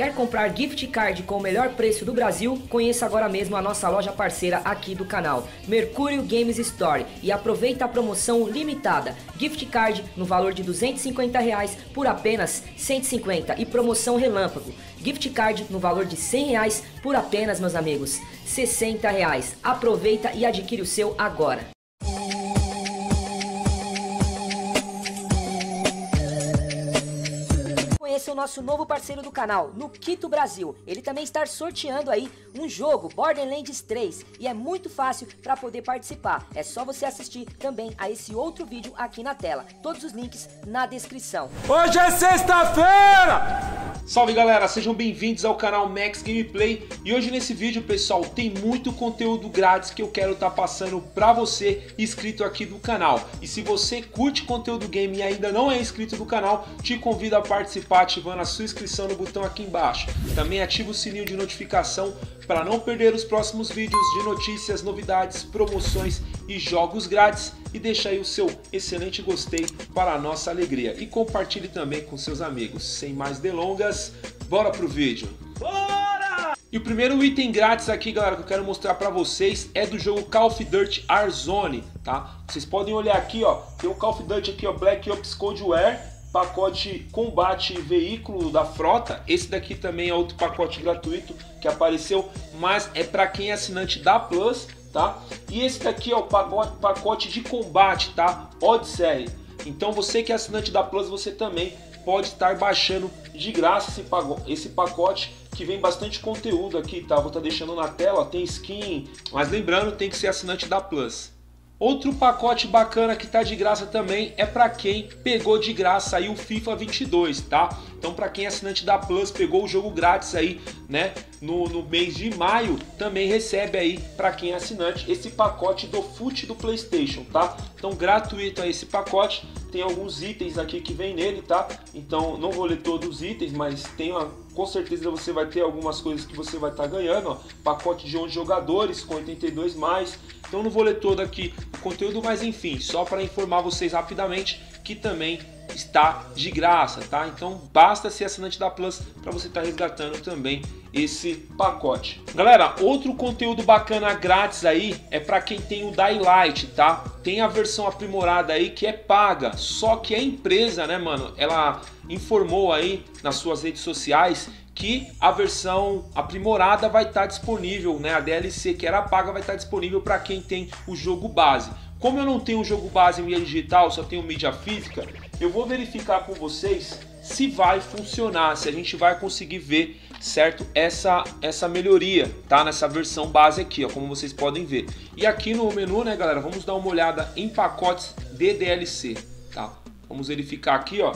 Quer comprar gift card com o melhor preço do Brasil? Conheça agora mesmo a nossa loja parceira aqui do canal, Mercúrio Games Store, e aproveita a promoção limitada. Gift card no valor de 250 reais por apenas 150 e promoção relâmpago. Gift card no valor de 100 reais por apenas, meus amigos, 60 reais. Aproveita e adquire o seu agora. Conhecer o nosso novo parceiro do canal, no Quito Brasil. Ele também está sorteando aí um jogo, Borderlands 3, e é muito fácil para poder participar. É só você assistir também a esse outro vídeo aqui na tela. Todos os links na descrição. Hoje é sexta-feira! Salve galera, sejam bem-vindos ao canal Max Gameplay e hoje nesse vídeo, pessoal, tem muito conteúdo grátis que eu quero estar tá passando para você inscrito aqui do canal. E se você curte conteúdo game e ainda não é inscrito do canal, te convido a participar ativando a sua inscrição no botão aqui embaixo. Também ativa o sininho de notificação para não perder os próximos vídeos de notícias, novidades, promoções e jogos grátis e deixa aí o seu excelente gostei para a nossa alegria e compartilhe também com seus amigos. Sem mais delongas, bora pro vídeo. Bora! E o primeiro item grátis aqui, galera, que eu quero mostrar para vocês é do jogo Call of Duty Warzone, tá? Vocês podem olhar aqui, ó, tem o Call of Duty aqui, ó, Black Ops Cold War pacote combate veículo da frota. Esse daqui também é outro pacote gratuito que apareceu, mas é para quem é assinante da Plus, tá? E esse daqui é o pacote, pacote de combate, tá? Odyssey. Então você que é assinante da Plus, você também pode estar baixando de graça esse, pacote que vem bastante conteúdo aqui, tá? Vou estar tá deixando na tela, tem skin, mas lembrando, tem que ser assinante da Plus. Outro pacote bacana que tá de graça também é para quem pegou de graça aí o FIFA 22, tá? Então para quem é assinante da Plus pegou o jogo grátis aí, né, no, no mês de maio, também recebe aí para quem é assinante esse pacote do FUT do PlayStation, tá? Então gratuito aí esse pacote, tem alguns itens aqui que vem nele, tá? Então não vou ler todos os itens, mas tem uma, com certeza você vai ter algumas coisas que você vai estar tá ganhando, ó. Pacote de 11 jogadores com 82 mais, então não vou ler todo aqui o conteúdo, mas enfim, só para informar vocês rapidamente que também está de graça, tá? Então basta ser assinante da Plus para você estar tá resgatando também esse pacote. Galera, outro conteúdo bacana grátis aí é para quem tem o Daylight, tá? Tem a versão aprimorada aí que é paga, só que a empresa, né, mano, ela informou aí nas suas redes sociais que a versão aprimorada vai estar tá disponível, né? A DLC que era paga vai estar tá disponível para quem tem o jogo base. Como eu não tenho jogo base em mídia digital, só tenho mídia física, eu vou verificar com vocês se vai funcionar, se a gente vai conseguir ver, certo? Essa essa melhoria, tá? Nessa versão base aqui, ó, como vocês podem ver. E aqui no menu, né, galera, vamos dar uma olhada em pacotes de DLC, tá? Vamos verificar aqui, ó,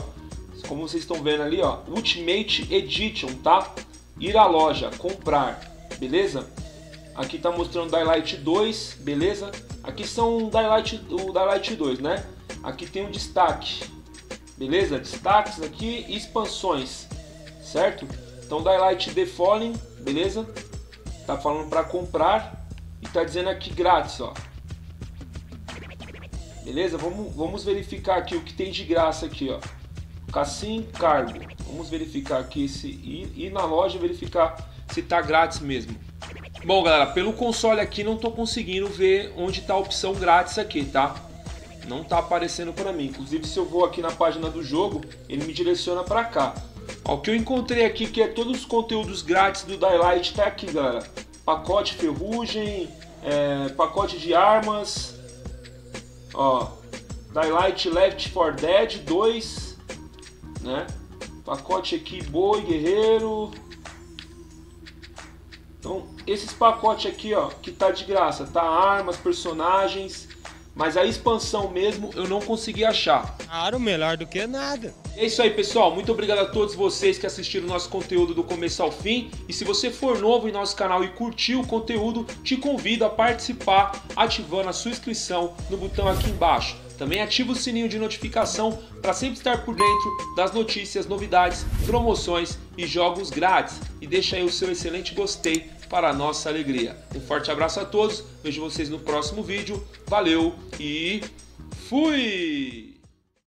como vocês estão vendo ali, ó, Ultimate Edition, tá? Ir à loja, comprar, beleza? Aqui tá mostrando Daylight 2, beleza? Aqui são Daylight, o Daylight 2, né? Aqui tem um destaque, beleza? Destaques aqui e expansões, certo? Então Daylight The Fallen, beleza? Tá falando para comprar e tá dizendo aqui grátis, ó. Beleza? Vamos, vamos verificar aqui o que tem de graça aqui, ó. Cassim Cargo. Vamos verificar aqui se ir, ir na loja verificar se tá grátis mesmo. Bom, galera, pelo console aqui não tô conseguindo ver onde tá a opção grátis aqui, tá? Não tá aparecendo para mim. Inclusive, se eu vou aqui na página do jogo, ele me direciona para cá. Ó, o que eu encontrei aqui que é todos os conteúdos grátis do Daylight tá aqui, galera. Pacote ferrugem, é, pacote de armas, ó, Daylight Left 4 Dead 2, né? Pacote aqui boi, guerreiro. Então, esses pacotes aqui, ó, que tá de graça, tá armas, personagens, mas a expansão mesmo eu não consegui achar. Claro, melhor do que nada. É isso aí, pessoal. Muito obrigado a todos vocês que assistiram nosso conteúdo do começo ao fim. E se você for novo em nosso canal e curtiu o conteúdo, te convido a participar ativando a sua inscrição no botão aqui embaixo. Também ativa o sininho de notificação para sempre estar por dentro das notícias, novidades, promoções e jogos grátis. E deixa aí o seu excelente gostei para a nossa alegria. Um forte abraço a todos, vejo vocês no próximo vídeo. Valeu e fui!